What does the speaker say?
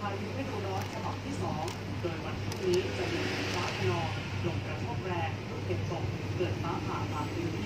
พายุฤดูร้อนฉบับที่สองโดยวันพรุ่งนี้จะมีฟ้าขนองลมกระโชกแรงลูกเห็บตกเกิดฟ้าผ่าบางพื้น